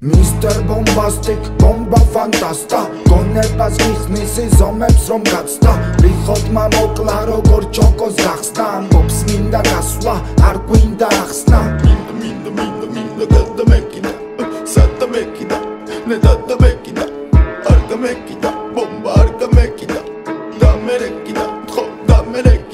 Mister Bombastic, bomba ფანტასტა. გონებას გიხსნის ზომებს რომ გაცდა. რიხოტმა მოკლა როგორ ჩოკოს გახსნა ამბობს მინდა გასვლა არ გვინდა ახსნა. მინდა მინდა მინდა მინდა გადდა მეკიდა. სატა მეკიდა ნე დატა მეკიდა. არ გამეკიდა ბომბა არ გამეკიდა დამერეკიდა თხო დამერეკიდა